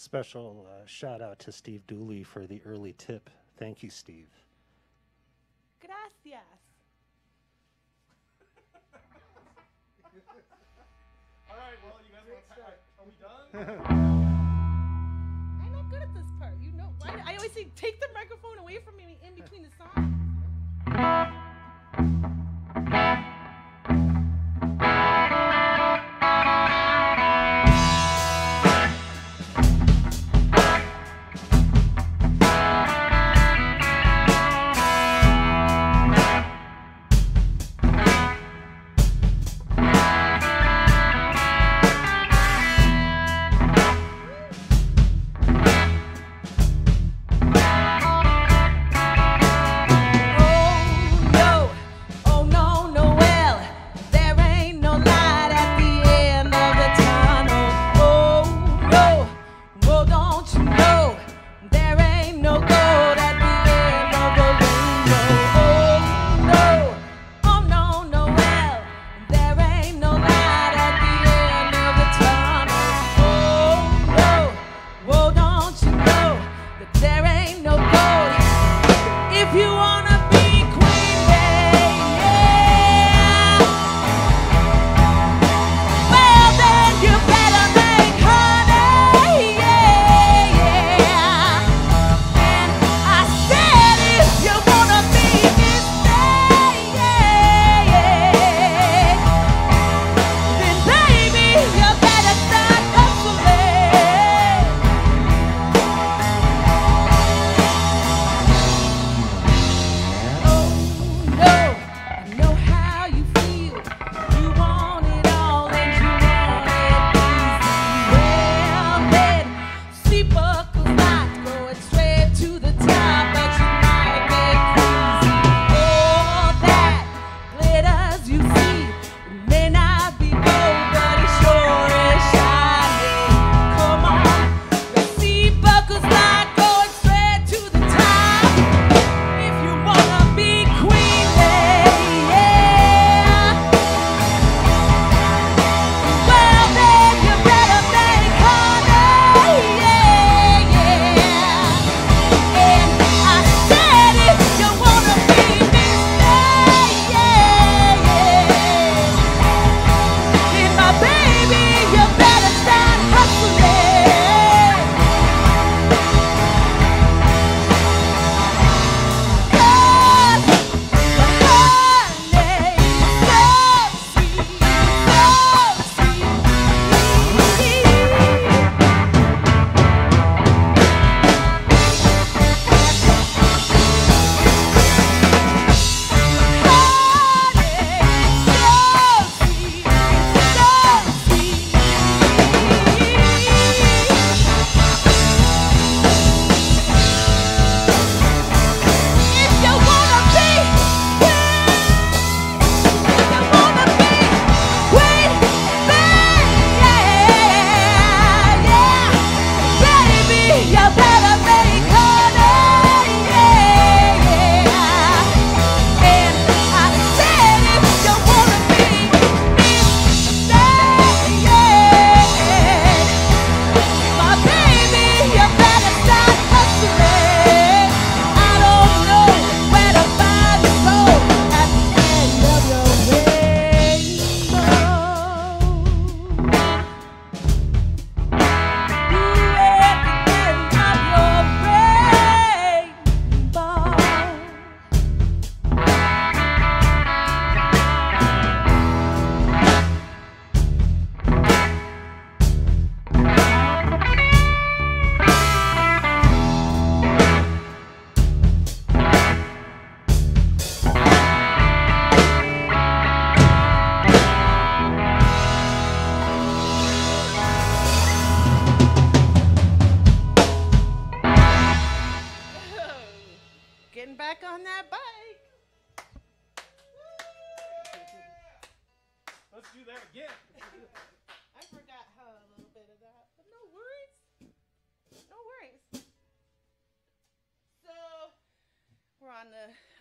Special uh, shout out to Steve Dooley for the early tip. Thank you, Steve. Gracias. All right, well, you guys want to Are we done? I'm not good at this part. You know, why? I always say take the microphone away from me in between the songs.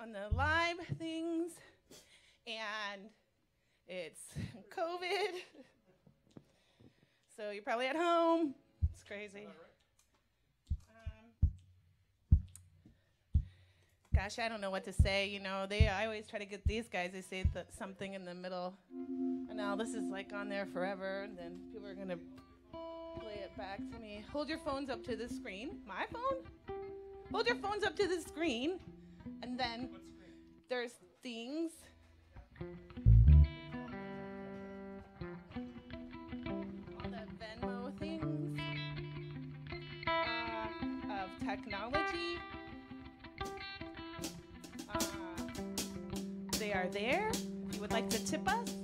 On the live things, and it's COVID. So you're probably at home. It's crazy. Um, gosh, I don't know what to say. You know, they I always try to get these guys. They say that something in the middle, and now this is like on there forever, and then people are gonna play it back to me. Hold your phones up to the screen. My phone. Hold your phones up to the screen, and then there's things. All the Venmo things uh, of technology. Uh, they are there. If you would like to tip us,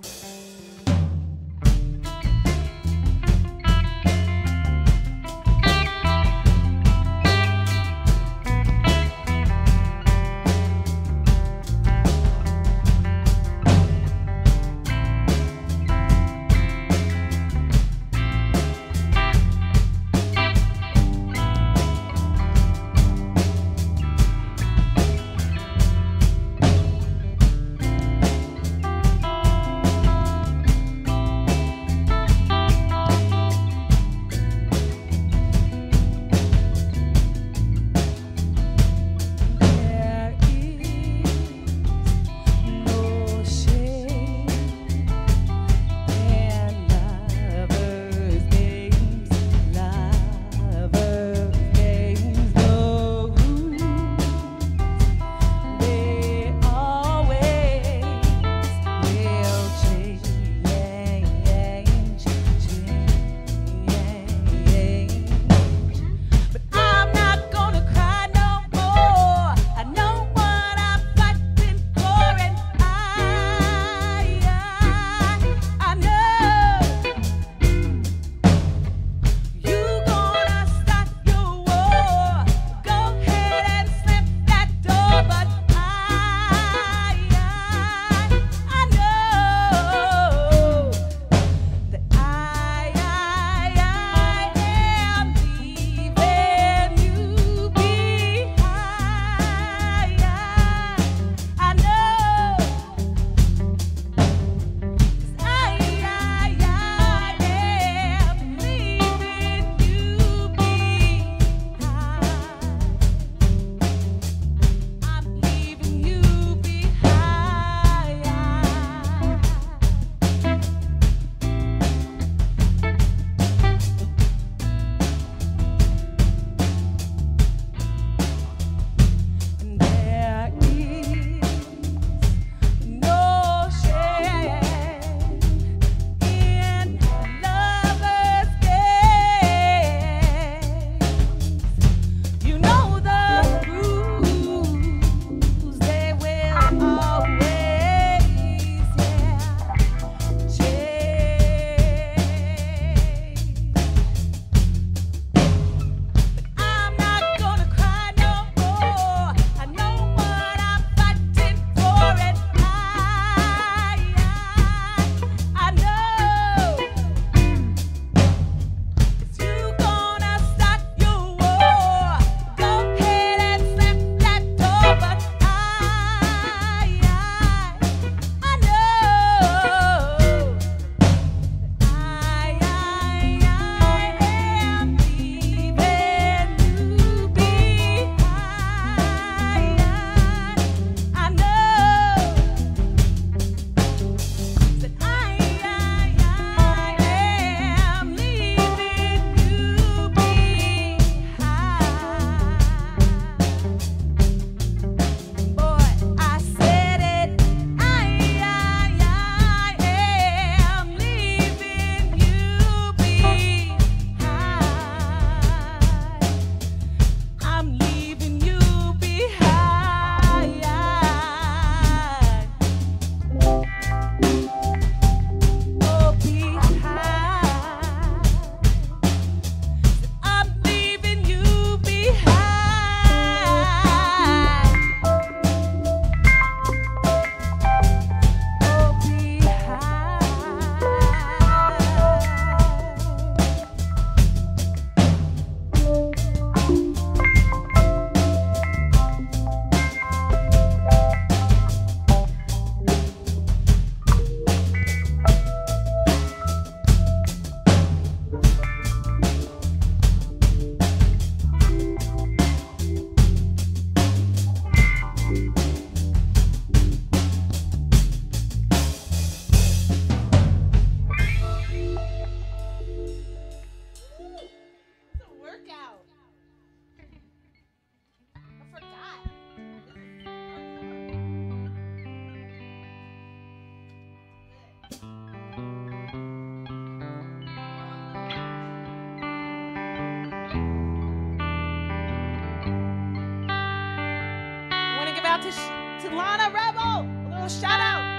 out to, to Lana Rebel. A little shout out.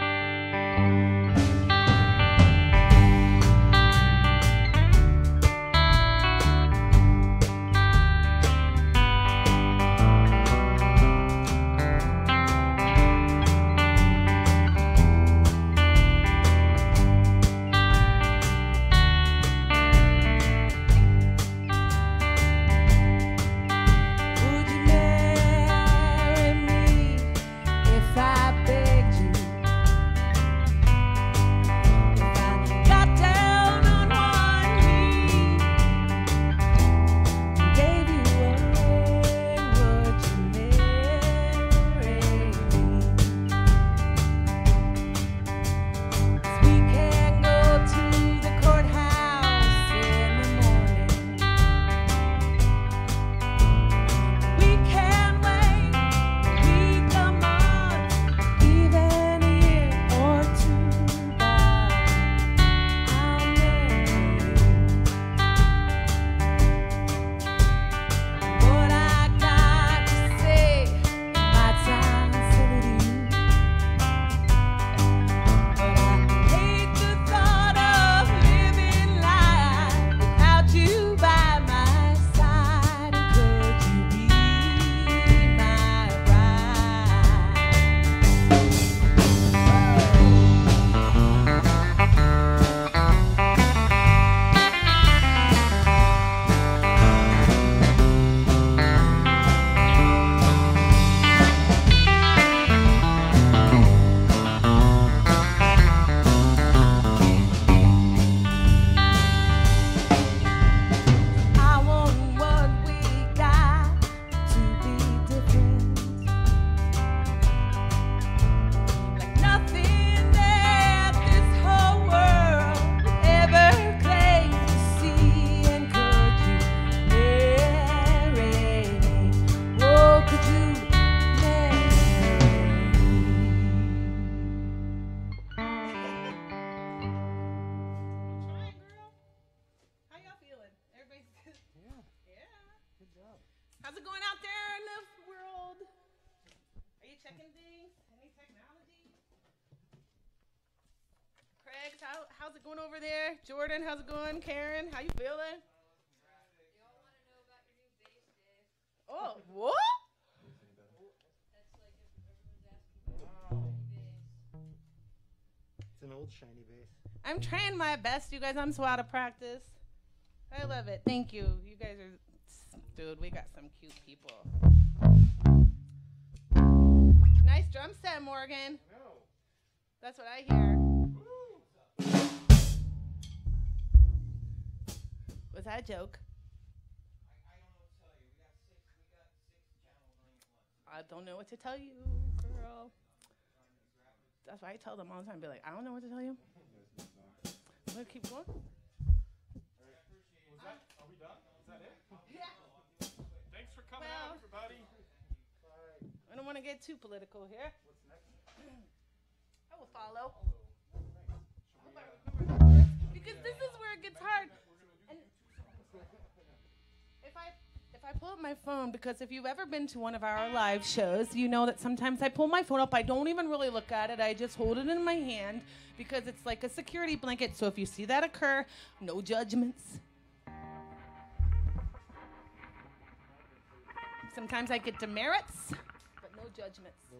I Jordan, how's it going? Karen, how you feeling? Oh, what? It's an old shiny bass. I'm trying my best, you guys. I'm so out of practice. I love it. Thank you. You guys are, dude. We got some cute people. Nice drum set, Morgan. That's what I hear. Was that a joke? I don't know what to tell you, girl. That's why I tell them all the time. Be like, I don't know what to tell you. I'm gonna keep going. Was that, are we done? Is that it? Yeah. Thanks for coming Well- out, everybody. I don't want to get too political here. I will follow. I hope I remember the words, Because this is where it gets hard. And if I if I pull up my phone, because if you've ever been to one of our live shows, you know that sometimes I pull my phone up. I don't even really look at it. I just hold it in my hand because it's like a security blanket. So if you see that occur, no judgments. Sometimes I get demerits, but no judgments. For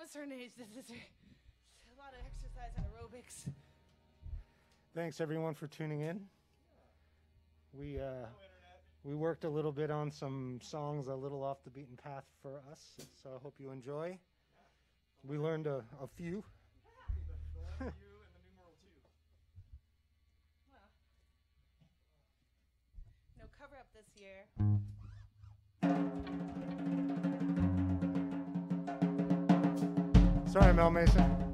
of a certain age. This is a lot of exercise and aerobics. Thanks everyone for tuning in. We uh, we worked a little bit on some songs a little off the beaten path for us, so I hope you enjoy. We learned a, a few. No cover up this year. Sorry, Mel Mason.